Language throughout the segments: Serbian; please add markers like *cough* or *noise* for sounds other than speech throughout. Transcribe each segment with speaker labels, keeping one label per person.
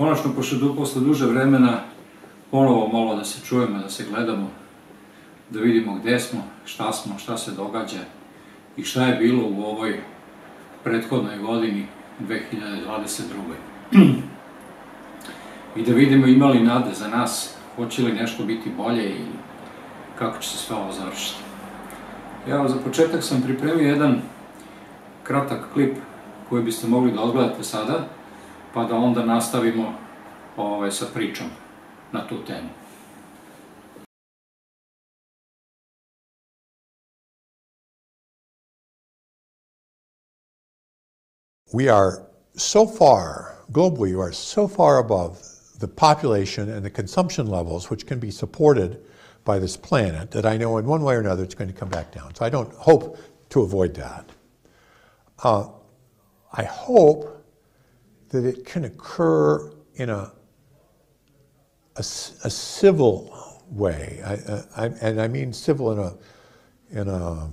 Speaker 1: konačno pošto posle duže vremena ponovo malo da se čujemo, da se gledamo, da vidimo gde smo, šta smo, šta se događa i šta je bilo u ovoj prethodnoj godini 2022. *clears throat* I da vidimo imali nade za nas, hoće li nešto biti bolje i kako će se sve ovo završiti. Ja za početak sam pripremio jedan kratak klip koji biste mogli da odgledate sada, pa da onda nastavimo sa pričom na tu temu.
Speaker 2: we are so far, globally, we are so far above the population and the consumption levels which can be supported by this planet that I know in one way or another it's going to come back down. So I don't hope to avoid that. Uh, I hope that it can occur in a, a, a civil way, I, I, and I mean civil in a, in a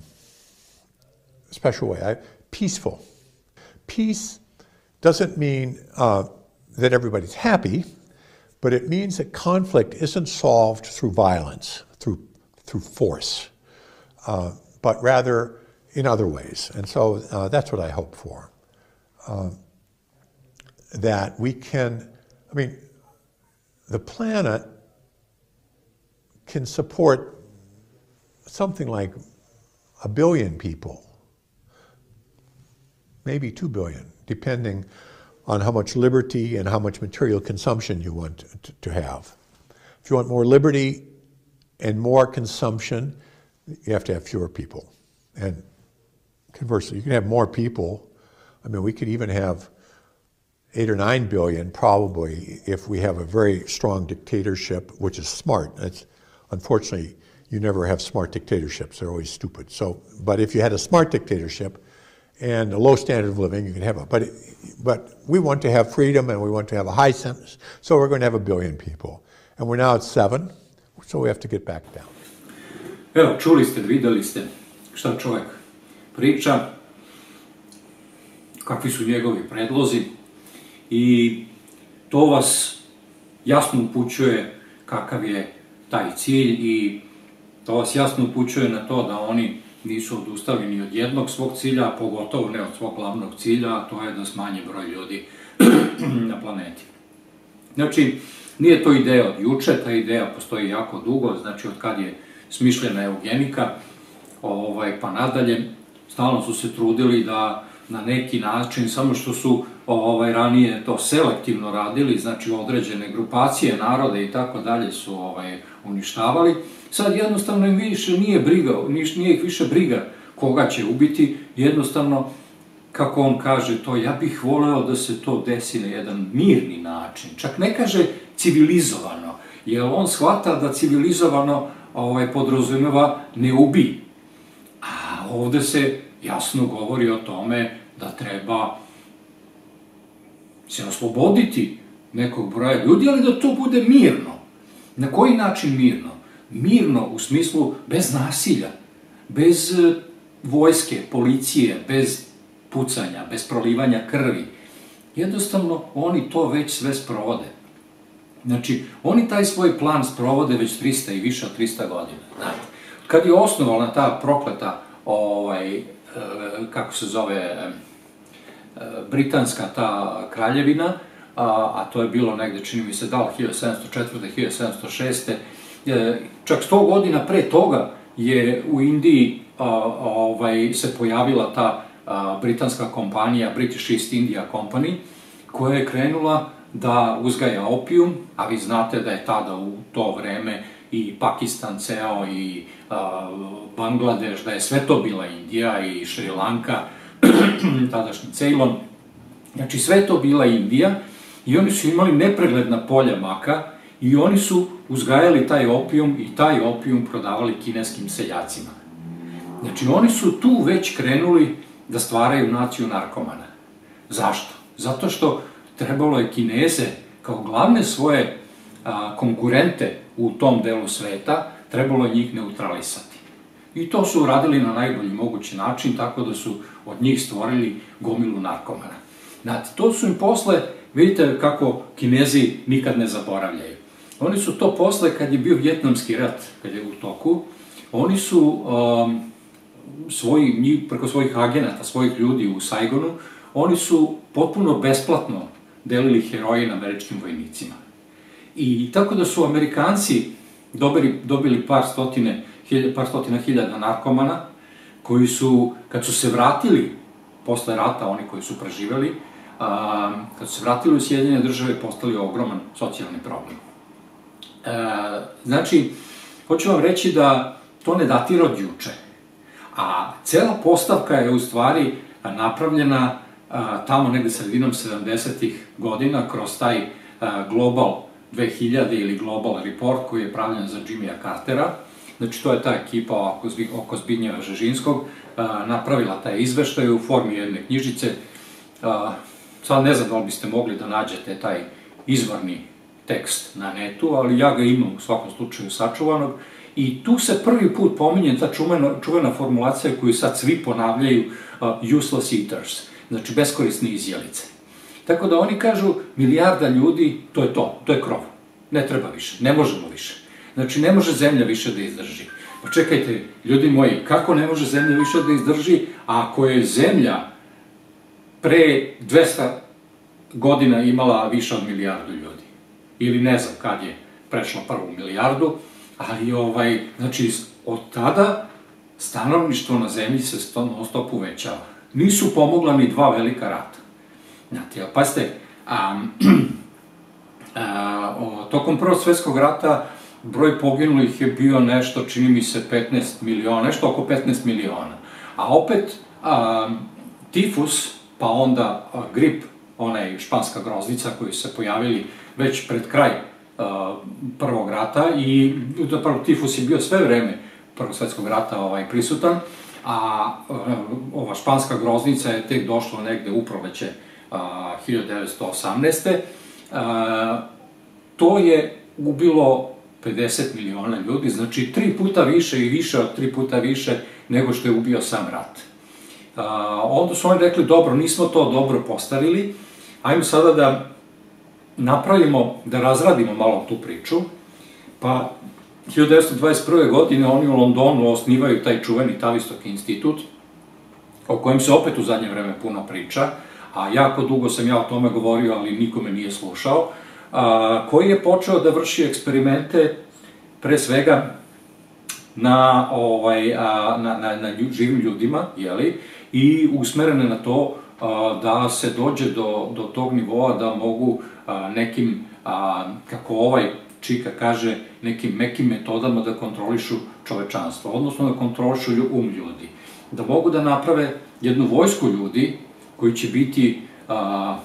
Speaker 2: special way, I, peaceful peace doesn't mean uh, that everybody's happy, but it means that conflict isn't solved through violence, through, through force, uh, but rather in other ways. And so uh, that's what I hope for. Uh, that we can, I mean, the planet can support something like a billion people maybe 2 billion, depending on how much liberty and how much material consumption you want to have. If you want more liberty and more consumption, you have to have fewer people. And conversely, you can have more people. I mean, we could even have eight or nine billion probably if we have a very strong dictatorship, which is smart. It's, unfortunately, you never have smart dictatorships. They're always stupid. So, but if you had a smart dictatorship, and a low standard of living, you can have a, but, but we want to have freedom and we want to have a high sentence, so we're going to have a billion people. And we're now at seven, so we have to get back down.
Speaker 1: Evo, čuli ste, videli ste šta čovjek priča, kakvi su njegovi predlozi i to vas jasno upućuje kakav je taj cilj i to vas jasno upućuje na to da oni nisu odustali ni od jednog svog cilja, pogotovo ne od svog glavnog cilja, a to je da smanje broj ljudi *clears throat* na planeti. Znači, nije to ideja od juče, ta ideja postoji jako dugo, znači od kad je smišljena eugenika, ovaj, pa nadalje, stalno su se trudili da na neki način, samo što su ovaj, ranije to selektivno radili, znači određene grupacije, narode i tako dalje su ovaj, uništavali, Sad jednostavno im više nije briga, nije ih više briga koga će ubiti, jednostavno, kako on kaže to, ja bih voleo da se to desi na jedan mirni način, čak ne kaže civilizovano, jer on shvata da civilizovano ovaj, podrazumeva ne ubi. A ovde se jasno govori o tome da treba se osloboditi nekog broja ljudi, ali da to bude mirno. Na koji način mirno? mirno u smislu bez nasilja, bez e, vojske, policije, bez pucanja, bez prolivanja krvi. Jednostavno, oni to već sve sprovode. Znači, oni taj svoj plan sprovode već 300 i više od 300 godina. Znate, kad je osnovala ta prokleta, ovaj, e, kako se zove, britanska ta kraljevina, a, a to je bilo negde, čini mi se, da li 1704. 1706 čak 100 godina pre toga je u Indiji ovaj, se pojavila ta britanska kompanija, British East India Company, koja je krenula da uzgaja opijum, a vi znate da je tada u to vreme i Pakistan ceo i Bangladeš, da je sve to bila Indija i Šri Lanka, *clears throat* tadašnji Ceylon. Znači sve to bila Indija i oni su imali nepregledna polja maka i oni su uzgajali taj opijum i taj opijum prodavali kineskim seljacima. Znači, oni su tu već krenuli da stvaraju naciju narkomana. Zašto? Zato što trebalo je Kineze kao glavne svoje konkurente u tom delu sveta, trebalo je njih neutralisati. I to su uradili na najbolji mogući način, tako da su od njih stvorili gomilu narkomana. Znate, to su im posle vidite kako kinezi nikad ne zaboravljaju. Oni su to posle, kad je bio vjetnamski rat, kad je u toku, oni su um, svoji, njih, preko svojih agenata, svojih ljudi u Saigonu, oni su potpuno besplatno delili heroin američkim vojnicima. I tako da su Amerikanci dobili, dobili par stotine, hilja, par stotina hiljada narkomana, koji su, kad su se vratili posle rata, oni koji su preživeli, a, kad su se vratili u Sjedinjene države, postali ogroman socijalni problem. E, znači, hoću vam reći da to ne datira od juče. A cela postavka je u stvari napravljena a, tamo negde sredinom 70-ih godina kroz taj a, Global 2000 ili Global Report koji je pravljen za Jimmya Cartera. Znači, to je ta ekipa oko, oko Žežinskog napravila taj izveštaj u formi jedne knjižice. Sad ne znam da li biste mogli da nađete taj izvorni tekst na netu, ali ja ga imam u svakom slučaju sačuvanog. I tu se prvi put pominje ta čuvena, čuvena formulacija koju sad svi ponavljaju useless eaters, znači beskorisni izjelice. Tako da oni kažu milijarda ljudi, to je to, to je krov. Ne treba više, ne možemo više. Znači ne može zemlja više da izdrži. Pa čekajte, ljudi moji, kako ne može zemlja više da izdrži, ako je zemlja pre 200 godina imala više od milijardu ljudi? Ili ne znam kad je prešla prvu milijardu, ali ovaj, znači, od tada stanovništvo na zemlji se non stop uvećava. Nisu pomogla ni dva velika rata. Znate, pa ste, a, a, o, tokom Prvog svetskog rata broj poginulih je bio nešto, čini mi se, 15 miliona, nešto oko 15 miliona. A opet, a, tifus, pa onda a, grip, onaj španska groznica koji se pojavili već pred kraj prvog rata i zapravo tifus je bio sve vreme prvog svetskog rata ovaj, prisutan, a ova španska groznica je tek došla negde u proleće 1918. to je ubilo 50 miliona ljudi, znači tri puta više i više od tri puta više nego što je ubio sam rat. onda su oni rekli, dobro, nismo to dobro postavili, ajmo sada da napravimo, da razradimo malo tu priču, pa 1921. godine oni u Londonu osnivaju taj čuveni Tavistok institut, o kojem se opet u zadnje vreme puno priča, a jako dugo sam ja o tome govorio, ali nikome nije slušao, a, koji je počeo da vrši eksperimente pre svega na, ovaj, a, na, na, na živim ljudima, jeli, i usmerene na to a, da se dođe do, do tog nivoa da mogu a, nekim, a, kako ovaj Čika kaže, nekim mekim metodama da kontrolišu čovečanstvo, odnosno da kontrolišu um ljudi. Da mogu da naprave jednu vojsku ljudi koji će biti, a,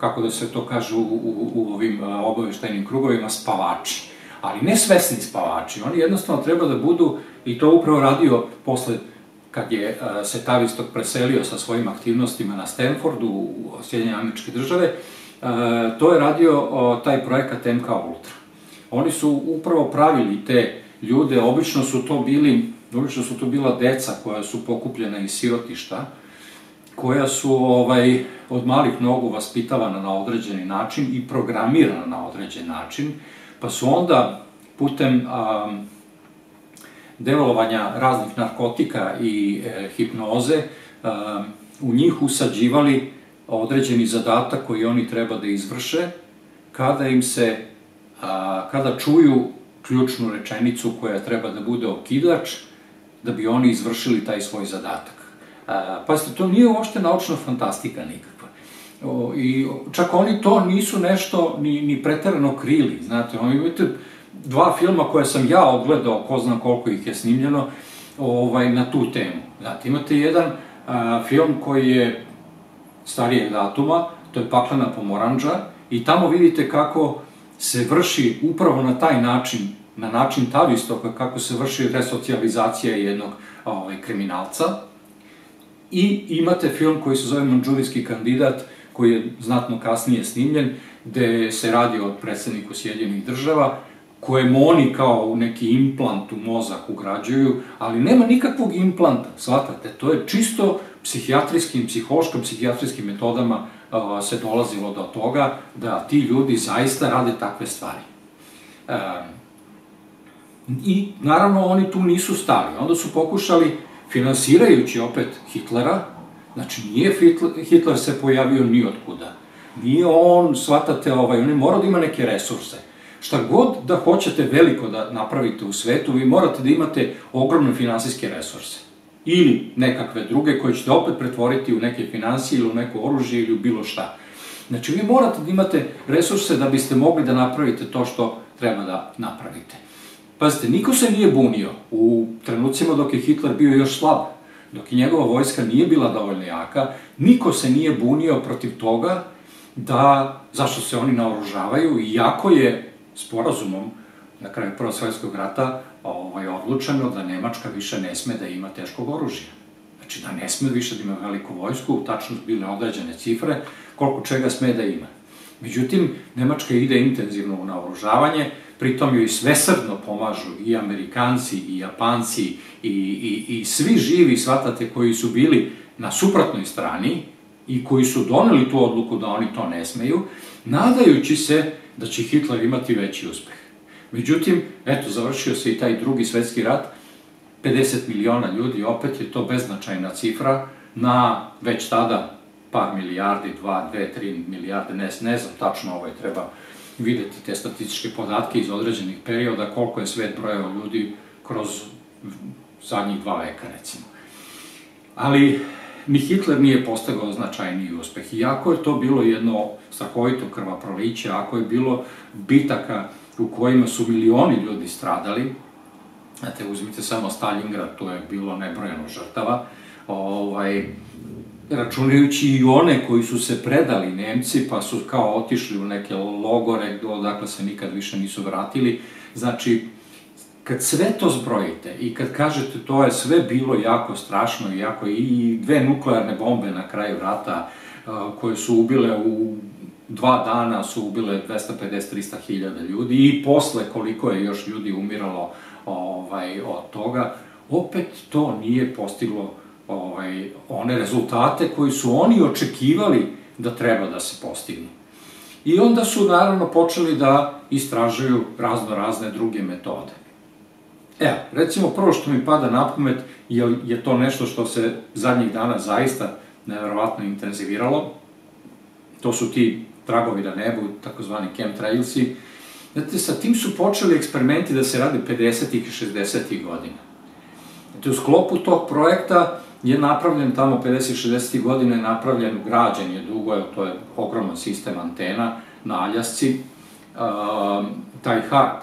Speaker 1: kako da se to kaže u, u, u ovim obaveštajnim krugovima, spavači. Ali ne svesni spavači, oni jednostavno treba da budu, i to upravo radio posle kad je se Tavistok preselio sa svojim aktivnostima na Stanfordu u Sjedinje američke države, to je radio taj projekat MK Ultra. Oni su upravo pravili te ljude, obično su to bili, obično su to bila deca koja su pokupljena iz sirotišta, koja su ovaj, od malih nogu vaspitavana na određeni način i programirana na određen način, pa su onda putem a, devolovanja raznih narkotika i e, hipnoze a, u njih usađivali određeni zadatak koji oni treba da izvrše, kada im se, a, kada čuju ključnu rečenicu koja treba da bude okidač, da bi oni izvršili taj svoj zadatak. Pazite, to nije uopšte naučna fantastika nikakva. O, I čak oni to nisu nešto ni, ni preterano krili, znate, oni imate dva filma koje sam ja odgledao, ko znam koliko ih je snimljeno, ovaj, na tu temu. Znate, imate jedan a, film koji je starijeg datuma, to je paklena pomoranđa, i tamo vidite kako se vrši upravo na taj način, na način tavistoka, kako se vrši resocijalizacija jednog ovaj, kriminalca. I imate film koji se zove Manđurijski kandidat, koji je znatno kasnije snimljen, gde se radi o predsedniku Sjedinjenih država, kojemu oni kao neki implant u mozak ugrađuju, ali nema nikakvog implanta, shvatate, to je čisto psihijatrijskim, psihološko-psihijatrijskim metodama se dolazilo do toga da ti ljudi zaista rade takve stvari. I naravno oni tu nisu stali. Onda su pokušali, finansirajući opet Hitlera, znači nije Hitler se pojavio ni otkuda. Nije on, shvatate, ovaj, on je morao da ima neke resurse. Šta god da hoćete veliko da napravite u svetu, vi morate da imate ogromne finansijske resurse. Ili nekakve druge koje ćete opet pretvoriti u neke financije ili u neko oružje ili u bilo šta. Znači, vi morate da imate resurse da biste mogli da napravite to što treba da napravite. Pazite, niko se nije bunio u trenucima dok je Hitler bio još slab, dok i njegova vojska nije bila dovoljno jaka, niko se nije bunio protiv toga da, zašto se oni naoružavaju, iako je sporazumom na kraju Prvog svjetskog rata ovaj, odlučeno da Nemačka više ne sme da ima teškog oružja. Znači da ne sme više da ima veliku vojsku, tačno bile određene cifre, koliko čega sme da ima. Međutim, Nemačka ide intenzivno u naoružavanje, pritom joj svesrdno pomažu i Amerikanci, i Japanci, i, i, i svi živi, shvatate, koji su bili na suprotnoj strani i koji su doneli tu odluku da oni to ne smeju, nadajući se da će Hitler imati veći uspeh. Međutim, eto, završio se i taj drugi svetski rat, 50 miliona ljudi, opet je to beznačajna cifra, na već tada par milijardi, 2, 2, 3 milijarde, ne, ne znam tačno, ovaj, treba videti te statističke podatke iz određenih perioda, koliko je svet brojao ljudi kroz zadnjih dva veka, recimo. Ali ni Hitler nije postegao značajniji uspeh. Iako je to bilo jedno strahovito krvaproliće, ako je bilo bitaka u kojima su milioni ljudi stradali, znate, uzmite samo Stalingrad, to je bilo nebrojeno žrtava, ovaj, računajući i one koji su se predali Nemci, pa su kao otišli u neke logore, odakle se nikad više nisu vratili. Znači, kad sve to zbrojite i kad kažete to je sve bilo jako strašno i jako i dve nuklearne bombe na kraju rata koje su ubile u dva dana su ubile 250-300 hiljada ljudi i posle koliko je još ljudi umiralo ovaj, od toga, opet to nije postiglo ovaj, one rezultate koji su oni očekivali da treba da se postignu. I onda su naravno počeli da istražuju razno razne druge metode. Evo, recimo prvo što mi pada na pamet je, je to nešto što se zadnjih dana zaista neverovatno intenziviralo. To su ti tragovi na nebu, takozvani chemtrailsi. Znate, sa tim su počeli eksperimenti da se rade 50. i 60. godina. Znate, u sklopu tog projekta je napravljen tamo 50-60 godine, napravljen, građen je dugo, to je ogroman sistem antena na Aljasci, taj HARP.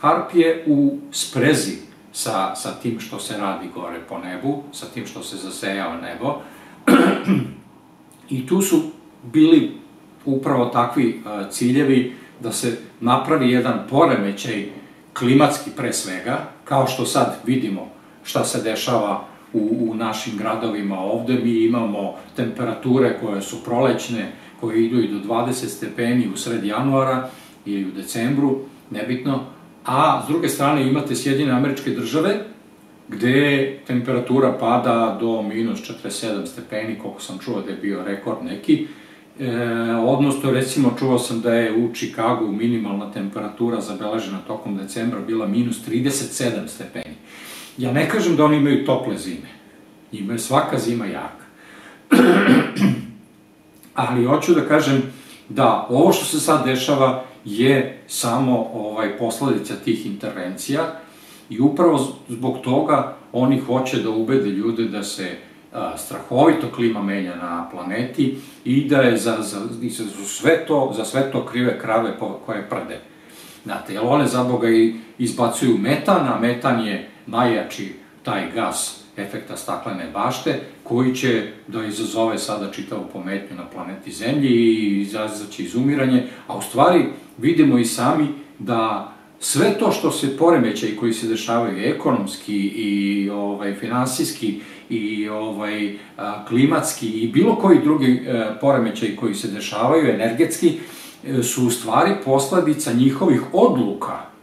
Speaker 1: HARP je u sprezi sa, sa tim što se radi gore po nebu, sa tim što se zasejava nebo. I tu su bili upravo takvi ciljevi da se napravi jedan poremećaj klimatski pre svega, kao što sad vidimo šta se dešava u, u našim gradovima ovde. Mi imamo temperature koje su prolećne, koje idu i do 20 stepeni u sred januara ili u decembru, nebitno, a s druge strane imate Sjedine američke države, gde temperatura pada do minus 47 stepeni, koliko sam čuo da je bio rekord neki, e, odnosno recimo čuo sam da je u Čikagu minimalna temperatura zabeležena tokom decembra bila minus 37 stepeni. Ja ne kažem da oni imaju tople zime. Ima je svaka zima jaka. *clears throat* Ali hoću da kažem da ovo što se sad dešava je samo ovaj posledica tih intervencija i upravo zbog toga oni hoće da ubede ljude da se a, strahovito klima menja na planeti i da je za, za, za sve to, za sve to krive krave koje prde. Znate, jer one za Boga i izbacuju metan, a metan je najjači taj gas efekta staklene bašte, koji će da izazove sada čitavu pometnju na planeti Zemlji i izazaći izumiranje, a u stvari vidimo i sami da sve to što se poremećaj koji se dešavaju ekonomski i ovaj finansijski i ovaj klimatski i bilo koji drugi e, poremećaj koji se dešavaju energetski e, su u stvari posledica njihovih odluka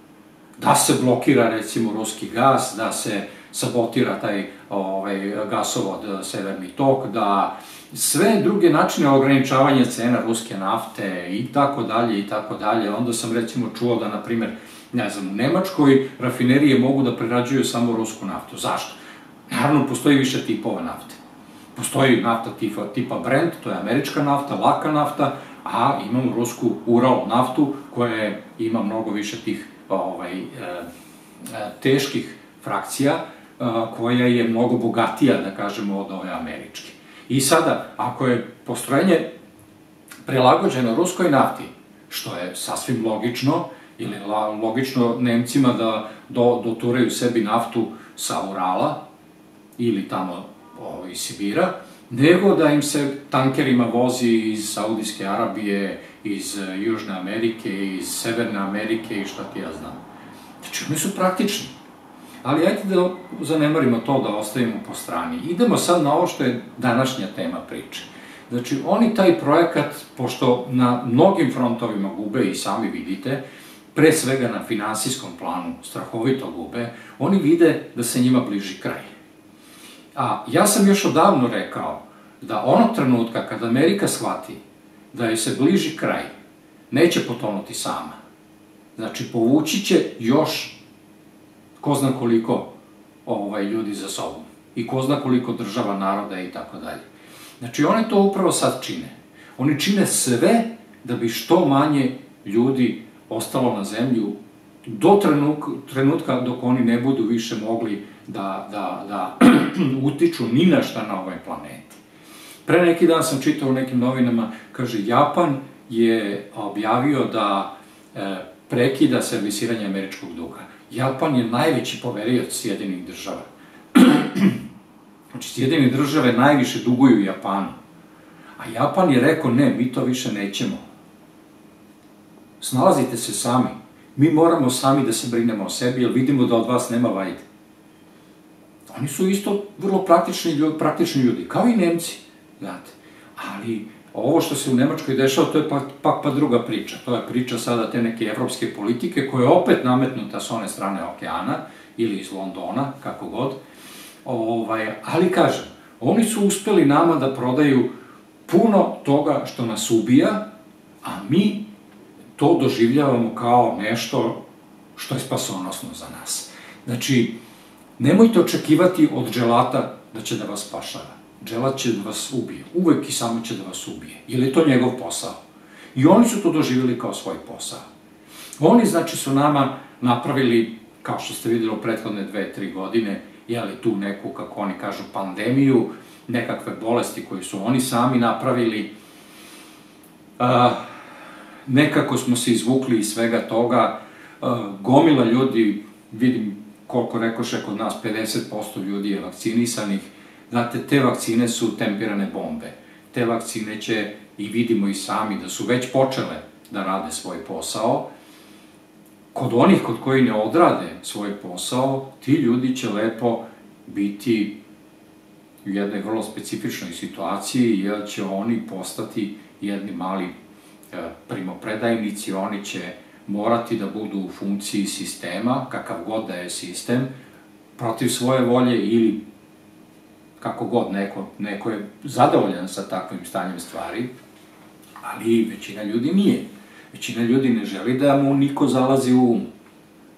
Speaker 1: da se blokira recimo ruski gas, da se sabotira taj ovaj, gasovod Severni tok, da sve druge načine ograničavanja cena ruske nafte i tako dalje i tako dalje. Onda sam recimo čuo da, na primer, ne znam, u Nemačkoj rafinerije mogu da prerađuju samo rusku naftu. Zašto? Naravno, postoji više tipova nafte. Postoji nafta tipa, tipa Brent, to je američka nafta, laka nafta, a imamo rusku Ural naftu koja ima mnogo više tih ovaj, e, e, teških frakcija, e, koja je mnogo bogatija, da kažemo, od ove američke. I sada, ako je postrojenje prilagođeno ruskoj nafti, što je sasvim logično, ili logično Nemcima da do, doturaju sebi naftu sa Urala, ili tamo iz Sibira, nego da im se tankerima vozi iz Saudijske Arabije, iz e, Južne Amerike, iz Severne Amerike i šta ti ja znam. Znači, oni su praktični. Ali ajte da zanemarimo to, da ostavimo po strani. Idemo sad na ovo što je današnja tema priče. Znači, oni taj projekat, pošto na mnogim frontovima gube i sami vidite, pre svega na finansijskom planu strahovito gube, oni vide da se njima bliži kraj. A ja sam još odavno rekao da onog trenutka kada Amerika shvati da joj se bliži kraj, neće potonuti sama. Znači, povući će još ko zna koliko ovaj, ljudi za sobom. I ko zna koliko država, naroda i tako dalje. Znači, oni to upravo sad čine. Oni čine sve da bi što manje ljudi ostalo na zemlju do trenutka dok oni ne budu više mogli da, da, da *clears throat* utiču ni na šta na ovoj planeti. Pre neki dan sam čitao u nekim novinama, kaže, Japan je objavio da e, prekida servisiranje američkog duga. Japan je najveći poverioc Sjedinih država. *clears throat* znači, Sjedine države najviše duguju Japanu. A Japan je rekao, ne, mi to više nećemo. Snalazite se sami. Mi moramo sami da se brinemo o sebi, jer vidimo da od vas nema vajde. Oni su isto vrlo praktični ljudi, praktični ljudi, kao i Nemci, znate. Ali ovo što se u Nemačkoj dešava, to je pak, pak pa druga priča. To je priča sada te neke evropske politike koja je opet nametnuta s one strane okeana ili iz Londona, kako god. Ovaj, ali kažem, oni su uspeli nama da prodaju puno toga što nas ubija, a mi to doživljavamo kao nešto što je spasonosno za nas. Znači, Nemojte očekivati od dželata da će da vas spašava. Dželat će da vas ubije. Uvek i samo će da vas ubije. Jer je to njegov posao. I oni su to doživjeli kao svoj posao. Oni, znači, su nama napravili, kao što ste videli u prethodne dve, tri godine, jeli tu neku, kako oni kažu, pandemiju, nekakve bolesti koje su oni sami napravili. Nekako smo se izvukli iz svega toga. Gomila ljudi, vidim, koliko rekoše kod nas, 50% ljudi je vakcinisanih. Znate, te vakcine su tempirane bombe. Te vakcine će, i vidimo i sami, da su već počele da rade svoj posao. Kod onih kod koji ne odrade svoj posao, ti ljudi će lepo biti u jednoj vrlo specifičnoj situaciji, jer će oni postati jedni mali e, primopredajnici, oni će morati da budu u funkciji sistema, kakav god da je sistem, protiv svoje volje ili kako god, neko, neko je zadovoljan sa takvim stanjem stvari, ali većina ljudi nije. Većina ljudi ne želi da mu niko zalazi u um.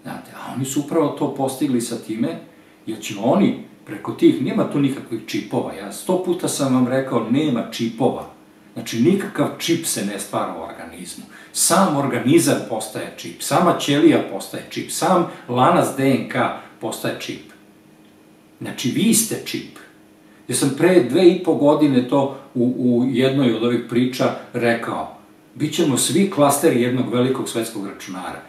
Speaker 1: Znate, a oni su upravo to postigli sa time, jer će oni preko tih, nema tu nikakvih čipova. Ja sto puta sam vam rekao, nema čipova. Znači, nikakav čip se ne stvara u organizmu. Sam organizam postaje čip, sama ćelija postaje čip, sam lanac DNK postaje čip. Znači, vi ste čip. Ja sam pre dve i po godine to u, u jednoj od ovih priča rekao. Bićemo svi klasteri jednog velikog svetskog računara.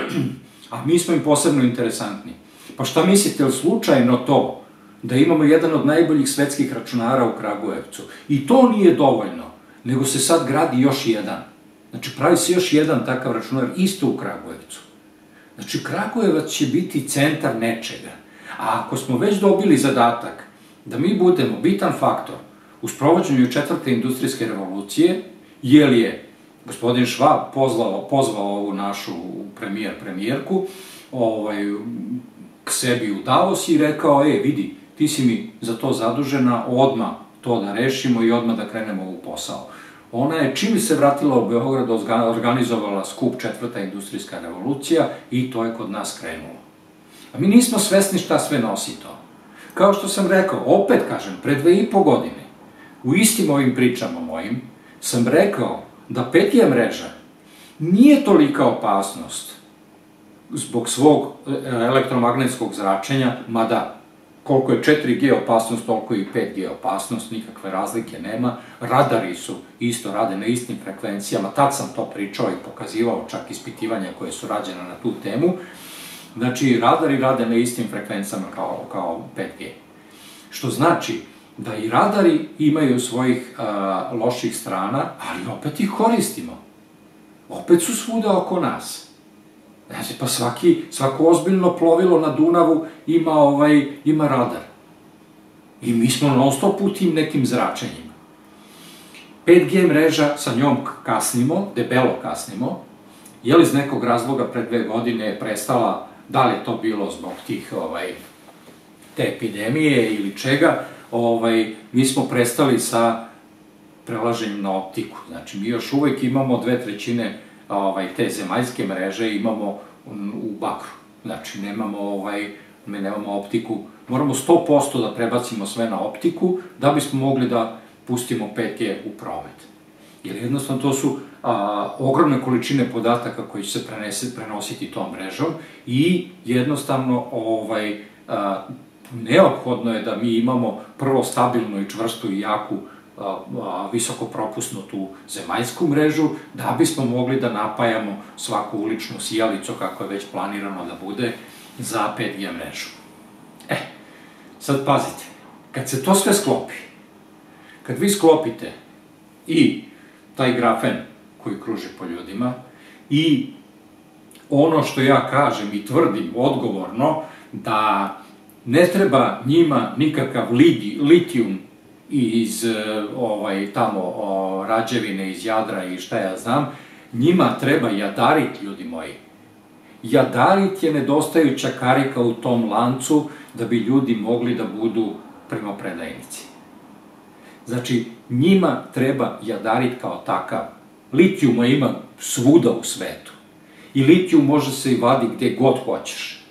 Speaker 1: *clears throat* A mi smo im posebno interesantni. Pa šta mislite, li slučajno to da imamo jedan od najboljih svetskih računara u Kragujevcu? I to nije dovoljno nego se sad gradi još jedan. Znači, pravi se još jedan takav računar isto u Kragujevcu. Znači, Kragujevac će biti centar nečega. A ako smo već dobili zadatak da mi budemo bitan faktor u sprovođenju četvrte industrijske revolucije, jer je gospodin Švab pozvao, pozvao ovu našu premijer, premijerku, ovaj, k sebi u Davos i rekao, e, vidi, ti si mi za to zadužena, odma to da rešimo i odma da krenemo u posao. Ona je, čim se vratila u Beograd, organizovala skup četvrta industrijska revolucija i to je kod nas krenulo. A mi nismo svesni šta sve nosi to. Kao što sam rekao, opet kažem, pre dve i po godine, u istim ovim pričama mojim, sam rekao da 5G mreža nije tolika opasnost zbog svog e, elektromagnetskog zračenja, mada koliko je 4G opasnost, toliko i 5G opasnost, nikakve razlike nema. Radari su isto rade na istim frekvencijama, tad sam to pričao i pokazivao čak ispitivanja koje su rađene na tu temu. Znači, radari rade na istim frekvencijama kao, kao 5G. Što znači da i radari imaju svojih a, loših strana, ali opet ih koristimo. Opet su svuda oko nas. Znači, pa svaki, svako ozbiljno plovilo na Dunavu ima, ovaj, ima radar. I mi smo non stop u tim nekim zračenjima. 5G mreža, sa njom kasnimo, debelo kasnimo, je li iz nekog razloga pre dve godine je prestala, da li je to bilo zbog tih, ovaj, te epidemije ili čega, ovaj, mi smo prestali sa prelaženjem na optiku. Znači, mi još uvek imamo dve trećine ovaj, te zemaljske mreže imamo u bakru. Znači, nemamo, ovaj, mi nemamo optiku, moramo 100% da prebacimo sve na optiku da bismo mogli da pustimo 5G u promet. Jer jednostavno to su a, ogromne količine podataka koji će se prenese, prenositi tom mrežom i jednostavno ovaj, a, neophodno je da mi imamo prvo stabilnu i čvrstu i jaku visokopropusnu tu zemaljsku mrežu, da bismo mogli da napajamo svaku uličnu sijalicu, kako je već planirano da bude, za 5G mrežu. E, sad pazite, kad se to sve sklopi, kad vi sklopite i taj grafen koji kruži po ljudima i ono što ja kažem i tvrdim odgovorno, da ne treba njima nikakav litijum iz e, ovaj, tamo o, Rađevine, iz Jadra i šta ja znam, njima treba jadarit, ljudi moji. Jadarit je nedostajuća karika u tom lancu da bi ljudi mogli da budu primopredajnici. Znači, njima treba jadarit kao takav. Litijuma ima svuda u svetu. I litijum može se i vadi gde god hoćeš.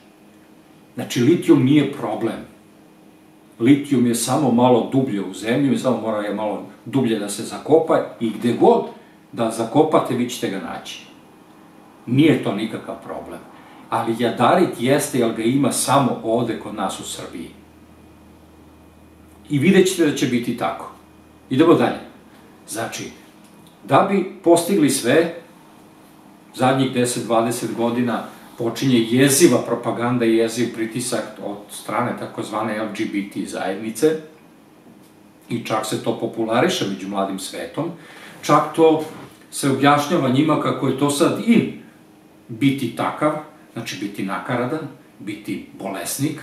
Speaker 1: Znači, litijum nije problem litijum je samo malo dublje u zemlju i samo mora je malo dublje da se zakopa i gde god da zakopate, vi ćete ga naći. Nije to nikakav problem. Ali jadarit jeste, jer ga ima samo ovde kod nas u Srbiji. I vidjet ćete da će biti tako. Idemo dalje. Znači, da bi postigli sve, zadnjih 10-20 godina, počinje jeziva propaganda i jeziv pritisak od strane takozvane LGBT zajednice i čak se to populariše među mladim svetom, čak to se objašnjava njima kako je to sad i biti takav, znači biti nakaradan, biti bolesnik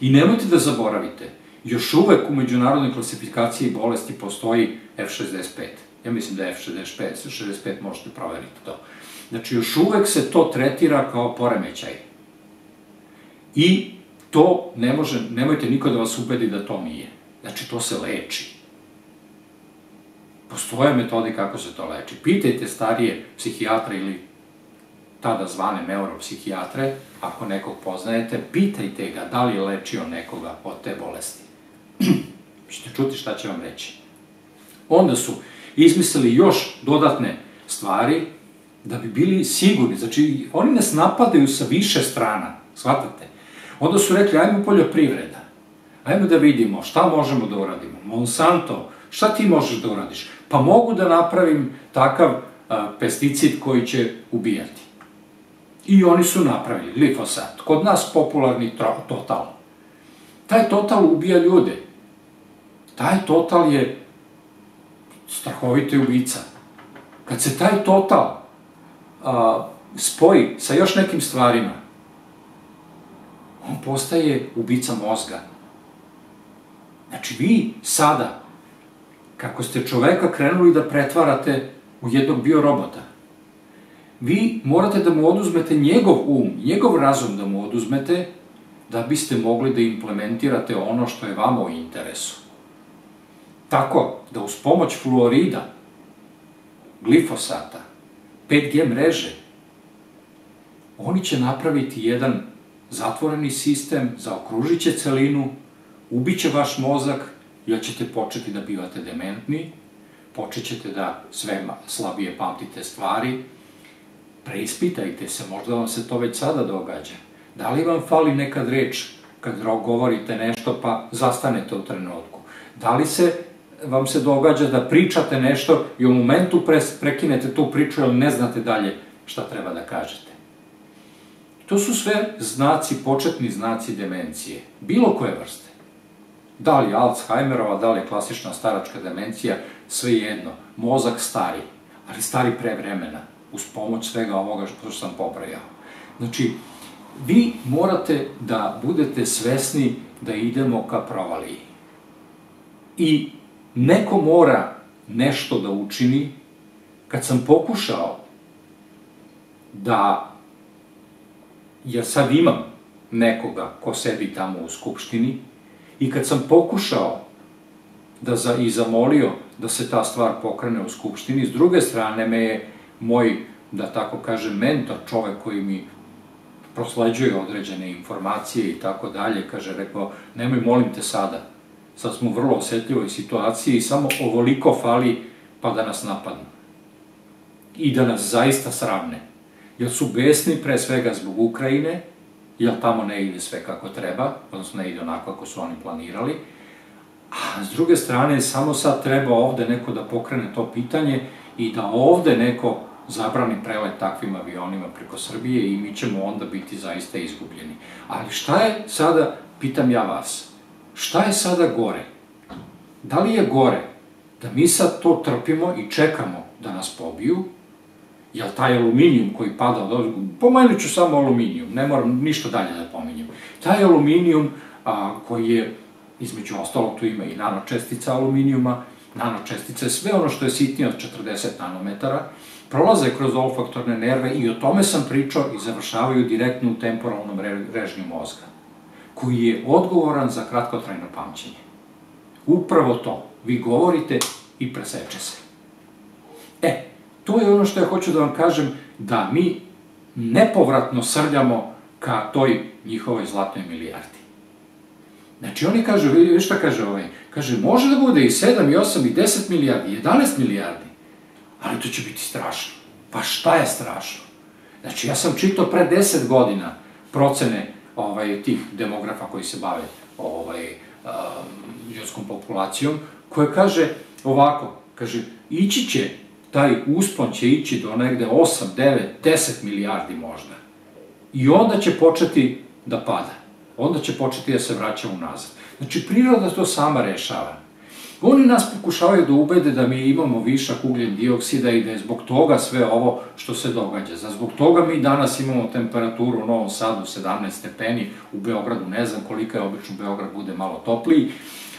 Speaker 1: i nemojte da zaboravite, još uvek u međunarodnoj klasifikaciji bolesti postoji F65. Ja mislim da je F65, 65 možete proveriti to. Znači, još uvek se to tretira kao poremećaj. I to ne može, nemojte niko da vas ubedi da to nije. Znači, to se leči. Postoje metode kako se to leči. Pitajte starije psihijatre ili tada zvane neuropsihijatre, ako nekog poznajete, pitajte ga da li je lečio nekoga od te bolesti. *clears throat* Ćete čuti šta će vam reći. Onda su izmislili još dodatne stvari da bi bili sigurni. Znači, oni nas napadaju sa više strana, shvatate? Onda su rekli, ajmo poljoprivreda. Ajmo da vidimo šta možemo da uradimo. Monsanto, šta ti možeš da uradiš? Pa mogu da napravim takav pesticid koji će ubijati. I oni su napravili glifosat. Kod nas popularni total. Taj total ubija ljude. Taj total je strahovite ubica. Kad se taj total a, spoji sa još nekim stvarima, on postaje ubica mozga. Znači, vi sada, kako ste čoveka krenuli da pretvarate u jednog biorobota, vi morate da mu oduzmete njegov um, njegov razum da mu oduzmete da biste mogli da implementirate ono što je vama u interesu. Tako da uz pomoć fluorida, glifosata, 5G mreže, oni će napraviti jedan zatvoreni sistem, zaokružit će celinu, ubiće vaš mozak, jer ćete početi da bivate dementni, počet ćete da sve slabije pamtite stvari, preispitajte se, možda vam se to već sada događa. Da li vam fali nekad reč kad govorite nešto pa zastanete u trenutku? Da li se vam se događa da pričate nešto i u momentu prekinete tu priču jer ne znate dalje šta treba da kažete? To su sve znaci, početni znaci demencije, bilo koje vrste. Da li Alzheimerova, da li klasična staračka demencija, sve jedno, mozak stari, ali stari pre vremena, uz pomoć svega ovoga što sam pobrajao. Znači, vi morate da budete svesni da idemo ka provaliji. I neko mora nešto da učini. Kad sam pokušao da, ja sad imam nekoga ko sedi tamo u skupštini, i kad sam pokušao da za, i zamolio da se ta stvar pokrene u skupštini, s druge strane me je moj, da tako kažem, mentor, čovek koji mi prosleđuje određene informacije i tako dalje, kaže, rekao, nemoj, molim te sada, sad smo u vrlo osetljivoj situaciji i samo ovoliko fali pa da nas napadnu. I da nas zaista sravne. Jer su besni pre svega zbog Ukrajine, jer tamo ne ide sve kako treba, odnosno ne ide onako kako su oni planirali, a s druge strane samo sad treba ovde neko da pokrene to pitanje i da ovde neko zabrani prelet takvim avionima preko Srbije i mi ćemo onda biti zaista izgubljeni. Ali šta je sada, pitam ja vas, šta je sada gore? Da li je gore da mi sad to trpimo i čekamo da nas pobiju, jel taj aluminijum koji pada od ovog, pomenut ću samo aluminijum, ne moram ništa dalje da pominjem. Taj aluminijum a, koji je, između ostalog, tu ima i nanočestica aluminijuma, nanočestice, sve ono što je sitnije od 40 nanometara, prolaze kroz olfaktorne nerve i o tome sam pričao i završavaju direktno u temporalnom režnju mozga, koji je odgovoran za kratkotrajno pamćenje. Upravo to. Vi govorite i preseče se. E, to je ono što ja hoću da vam kažem, da mi nepovratno srljamo ka toj njihovoj zlatnoj milijardi. Znači oni kažu, vidi šta kaže ovaj, kaže može da bude i 7, i 8, i 10 milijardi, 11 milijardi, ali to će biti strašno. Pa šta je strašno? Znači ja sam čitao pre 10 godina procene ovaj, tih demografa koji se bave ovaj, ljudskom populacijom, koje kaže ovako, kaže, ići će taj uspon će ići do negde 8, 9, 10 milijardi možda. I onda će početi da pada. Onda će početi da se vraća unazad. Znači, priroda to sama rešava. Oni nas pokušavaju da ubede da mi imamo višak ugljen dioksida i da je zbog toga sve ovo što se događa. Za zbog toga mi danas imamo temperaturu u Novom Sadu 17 stepeni, u Beogradu ne znam kolika je, obično Beograd bude malo topliji,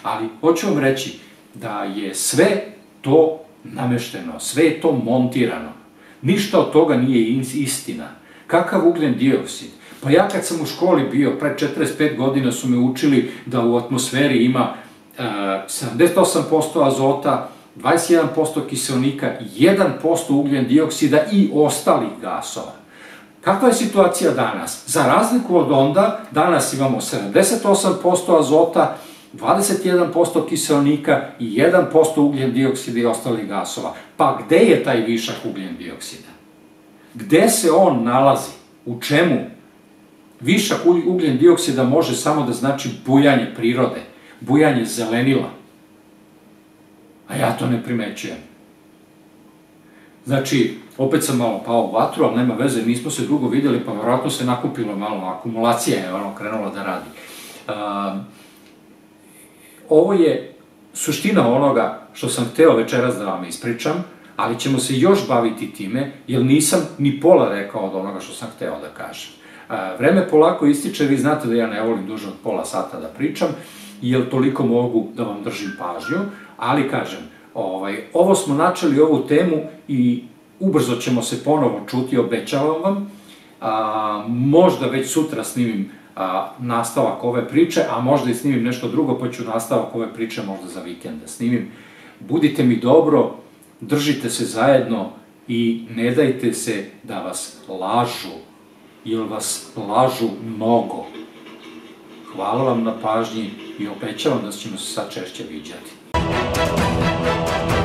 Speaker 1: ali hoću vam reći da je sve to namešteno, sve je to montirano. Ništa od toga nije istina. Kakav ugljen dioksid? Pa ja kad sam u školi bio, pre 45 godina su me učili da u atmosferi ima 78% azota, 21% kiselnika, 1% ugljen dioksida i ostalih gasova. Kakva je situacija danas? Za razliku od onda, danas imamo 78% azota, 21% kiselnika i 1% ugljen dioksida i ostalih gasova. Pa gde je taj višak ugljen dioksida? Gde se on nalazi? U čemu? Višak ugljen dioksida može samo da znači bujanje prirode, bujanje zelenila. A ja to ne primećujem. Znači, opet sam malo pao u vatru, ali nema veze, nismo se dugo videli, pa vjerojatno se nakupilo malo, akumulacija je ono krenula da radi. Ovo je suština onoga što sam hteo večeras da vam ispričam, ali ćemo se još baviti time, jer nisam ni pola rekao od onoga što sam hteo da kažem. Vreme polako ističe, vi znate da ja ne volim duže od pola sata da pričam, jer toliko mogu da vam držim pažnju, ali kažem, ovaj, ovo smo načeli ovu temu i ubrzo ćemo se ponovo čuti, obećavam vam, a, možda već sutra snimim a, nastavak ove priče, a možda i snimim nešto drugo, pa ću nastavak ove priče možda za vikend da snimim. Budite mi dobro, držite se zajedno i ne dajte se da vas lažu, jer vas lažu mnogo. Hvala vam na pažnji i obećavam da ćemo se sad češće viđati. Thank you.